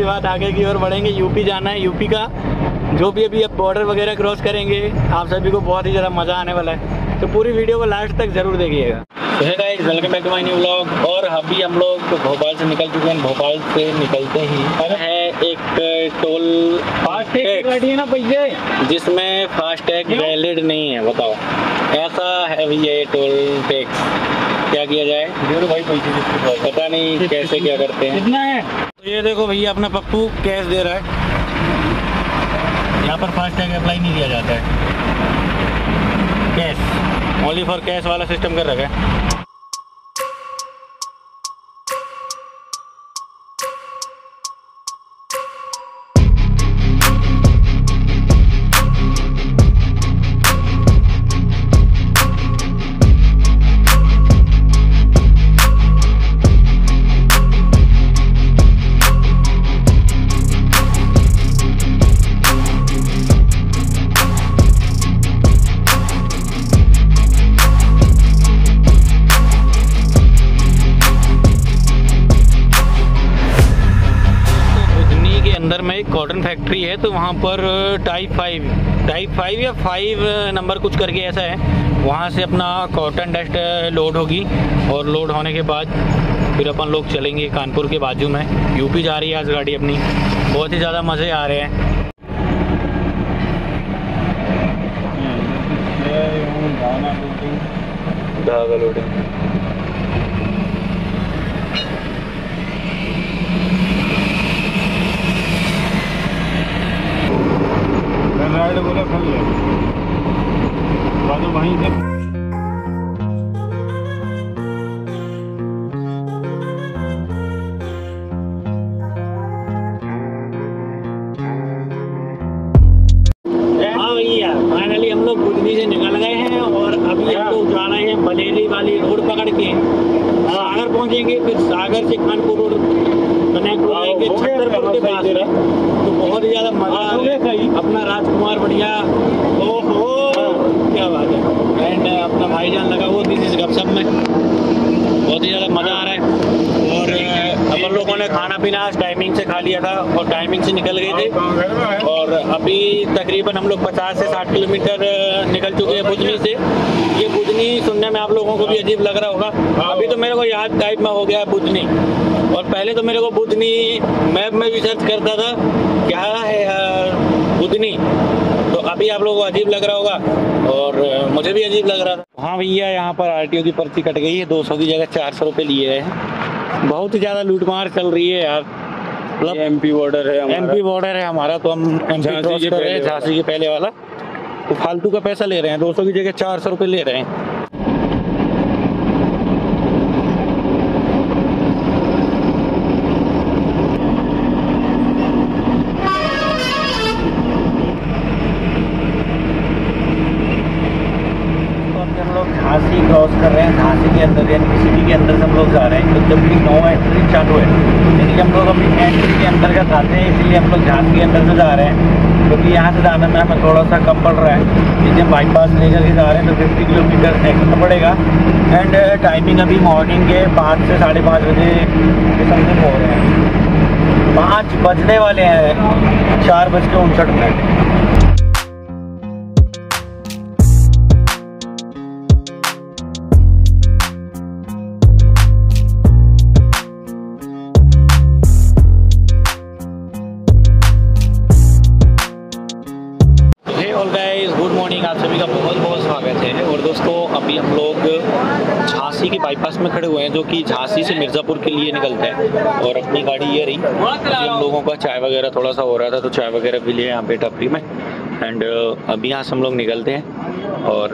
उसके बाद आगे की ओर बढ़ेंगे। यूपी जाना है यूपी का। जो भी अभी अब बॉर्डर वगैरह क्रॉस करेंगे आप सभी को बहुत ही ज़्यादा मज़ा आने वाला है। तो पूरी वीडियो को लास्ट तक ज़रूर देखिएगा। तो है guys welcome back to my new vlog और अभी हम लोग भोपाल से निकल चुके हैं। भोपाल से निकलते ही है एक टोल फास्टैग गाड़ी है ना पैसे जिसमें फास्टैग वैलिड नहीं है बताओ। ऐसा है भैया ये टोल टैक्स क्या किया जाए? भाई पैसे पता नहीं कैसे क्या करते हैं। कितना है? तो ये देखो भैया अपना पप्पू कैश दे रहा है। यहाँ पर फास्टैग अप्लाई नहीं किया जाता है। कैश ओनली फॉर कैश वाला सिस्टम कर रखा है। कॉटन फैक्ट्री है तो वहाँ पर टाइप फाइव टाइप फाइव या फाइव नंबर कुछ करके ऐसा है। वहाँ से अपना कॉटन डस्ट लोड होगी और लोड होने के बाद फिर अपन लोग चलेंगे कानपुर के बाजू में। यूपी जा रही है आज गाड़ी अपनी। बहुत ही ज़्यादा मज़े आ रहे हैं। धागा लोडिंग रहे वाली रोड पकड़ के सागर पहुँचेंगे फिर सागर से खानपुर रोड कनेक्ट हो जाएँगे छतरपुर के पास। तो बहुत ही ज़्यादा मज़ा आ रहा है। सही। अपना राजकुमार बढ़िया। ओहो! क्या बात है। एंड अपना भाईजान लगा हुआ दिन इस गपशप में। बहुत ही ज़्यादा मज़ा आ रहा है। और अपन लोगों ने खाना पीना आज टाइमिंग से खा लिया था और टाइमिंग से निकल गए थे। है और अभी तकरीबन हम लोग 50 से 60 किलोमीटर निकल चुके हैं बुधनी से ये बुधनी सुनने में आप लोगों को भी अजीब लग रहा होगा। अभी तो मेरे को याद टाइप में हो गया है बुधनी। और पहले तो मेरे को बुधनी मैप में भी सर्च करता था क्या है यार बुधनी। तो अभी आप लोगों को अजीब लग रहा होगा और मुझे भी अजीब लग रहा था। हाँ भैया यहाँ पर आरटीओ की पर्ची कट गई है दो सौ की जगह चार सौ लिए हैं। बहुत ही ज़्यादा लूटमार चल रही है यार। मतलब एमपी बॉर्डर है हमारा। एमपी बॉर्डर है हमारा तो हम एमपी झांसी क्रॉस के कर रहे हैं पहले वाला। झांसी के पहले वाला। तो फालतू का पैसा ले रहे हैं दो सौ की जगह चार सौ रुपये ले रहे हैं तो अभी हम लोग झांसी क्रॉस कर रहे हैं झांसी के अंदर यानी कि सिटी के अंदर से हम लोग जा रहे हैं। तो जब भी नो एंट्री चालू है। यानी कि हम लोग अपनी एंट्री के अंदर का आते हैं, इसीलिए हम लोग झांसी के अंदर से जा रहे हैं। क्योंकि यहाँ से जाने में हमें थोड़ा सा कम पड़ रहा है। जैसे बाईपास लेकर के जा रहे हैं तो फिफ्टी किलोमीटर एक्स्ट्रा पड़ेगा। एंड टाइमिंग अभी मॉर्निंग के पाँच से साढ़े पाँच बजे के समथिंग हो रहे हैं। पाँच बजने वाले हैं, चार बज के उनसठ मिनट। ऑल गाइस गुड मॉर्निंग आप सभी का बहुत बहुत स्वागत है। और दोस्तों, अभी हम लोग झांसी के बाईपास में खड़े हुए हैं, जो कि झांसी से मिर्ज़ापुर के लिए निकलते हैं। और अपनी गाड़ी ये रही हम लोगों का चाय वगैरह थोड़ा सा हो रहा था तो चाय वगैरह भी लिए यहाँ पे टपरी में। एंड अभी यहाँ से हम लोग निकलते हैं और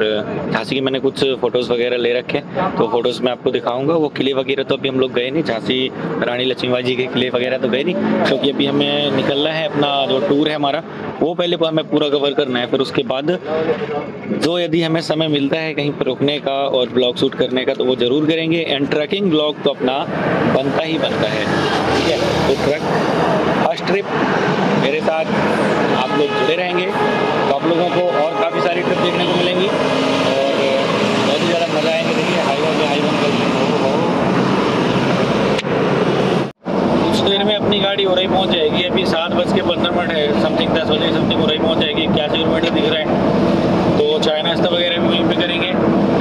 झांसी के मैंने कुछ फ़ोटोज़ वगैरह ले रखे तो फ़ोटोज़ मैं आपको दिखाऊँगा। वो किले वगैरह तो अभी हम लोग गए नहीं। झांसी रानी लक्ष्मीबाई जी के किले वगैरह तो गए नहीं। क्योंकि अभी हमें निकलना है अपना जो टूर है हमारा, वो पहले हमें पूरा कवर करना है। फिर उसके बाद जो यदि हमें समय मिलता है कहीं पर रुकने का और ब्लॉग शूट करने का तो वो ज़रूर करेंगे। एंड ट्रैकिंग ब्लॉग तो अपना बनता ही बनता है। ठीक है? तो ट्रक फ़र्स्ट ट्रिप मेरे साथ आप लोग जुड़े रहेंगे। तो आप लोगों को और काफ़ी सारी ट्रिप देखने को मिलेंगी। और बहुत ही ज़्यादा मज़ा आएँगे देखिए हाई वन हाई वन कुछ देर में अपनी गाड़ी हो रही पहुँच जाएगी। अभी सात बज के पंद्रह मिनट है। समथिंग दस बजे समथिंग हो रही पहुँच जाएगी। इक्यासी किलोमीटर दिख रहा है। तो चाय नाश्ता वगैरह भी वहीं पर करेंगे।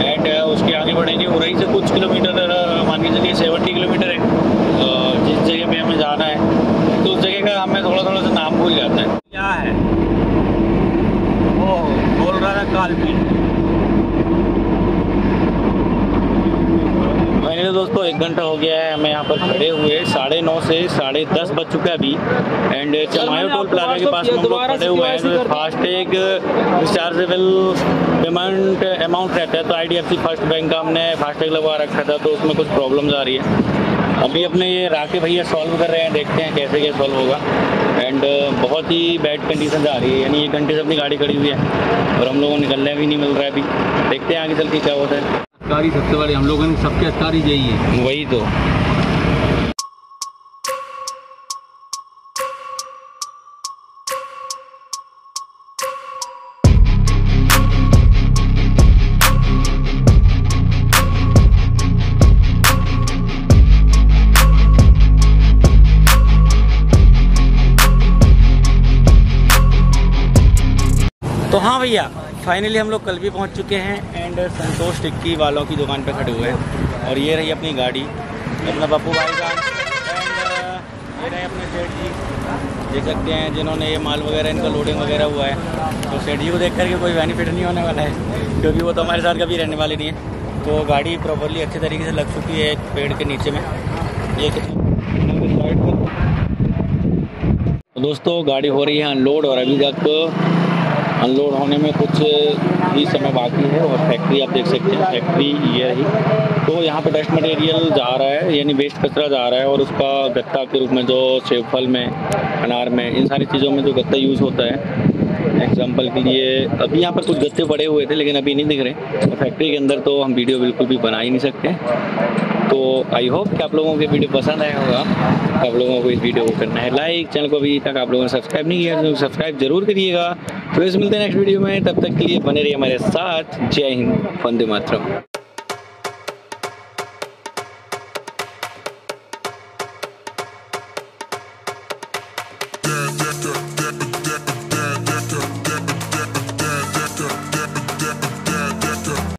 एंड उसके आगे बढ़ेंगे। उरई से कुछ किलोमीटर अ, मान के चलिए सेवेंटी किलोमीटर है अ, जिस जगह पे हमें जाना है तो उस जगह का हमें थोड़ा थोड़ा सा नाम भूल जाता है। क्या है? वो बोल रहा था कालपीट फाइनली दोस्तों एक घंटा हो गया है हमें यहाँ पर खड़े हुए साढ़े नौ से साढ़े दस बज चुका है अभी। एंड चमायो टोल प्लाजा के पास हम लोग खड़े हुए हैं फास्टैग रिचार्जेबल पेमेंट अमाउंट रहता है तो I D F C first bank का हमने फास्टैग लगवा रखा था तो उसमें कुछ प्रॉब्लम्स आ रही है। अभी अपने ये राके भैया सॉल्व कर रहे हैं देखते हैं कैसे क्या सॉल्व होगा। एंड बहुत ही बैड कंडीशन आ रही है यानी एक घंटे से अपनी गाड़ी खड़ी हुई है और हम लोगों को निकलने भी नहीं मिल रहा है अभी। देखते हैं आगे चल के क्या होता है। सबसे बड़ी हम लोगों ने सबके अस्कारी यही है। वही तो। तो हाँ भैया फाइनली हम लोग कल भी पहुँच चुके हैं एंड संतोष टिक्की वालों की दुकान पे खड़े हुए हैं और ये रही अपनी गाड़ी अपना पप्पू भाई का ये रहे अपने सेठ जी देख सकते हैं जिन्होंने ये माल वगैरह इनका लोडिंग वगैरह हुआ है तो सेठ जी को देख करके कोई बेनिफिट नहीं होने वाला है क्योंकि वो तो हमारे साथ कभी रहने वाले नहीं है तो गाड़ी प्रॉपरली अच्छे तरीके से लग चुकी है पेड़ के नीचे में ये तो दोस्तों गाड़ी हो रही है अनलोड और अभी तक अनलोड होने में कुछ ही समय बाकी है और फैक्ट्री आप देख सकते हैं फैक्ट्री ये रही तो यहाँ पे डस्ट मटेरियल जा रहा है, यानी वेस्ट कचरा जा रहा है और उसका गत्ता के रूप में जो सेवफल में, अनार में, इन सारी चीज़ों में जो गत्ता यूज़ होता है। एग्ज़ाम्पल के लिए, अभी यहाँ पर कुछ गत्ते पड़े हुए थे, लेकिन अभी नहीं दिख रहे। तो फैक्ट्री के अंदर तो हम वीडियो बिल्कुल भी बना ही नहीं सकते। तो आई होप कि आप लोगों को वीडियो पसंद आया होगा। आप लोगों को इस वीडियो को करना है लाइक चैनल को अभी तक आप लोगों ने सब्सक्राइब नहीं किया तो सब्सक्राइब ज़रूर करिएगा। तो इस मिलते हैं नेक्स्ट वीडियो में, तब तक के लिए बने रहिए हमारे साथ। जय हिंद, वंदे मातरम।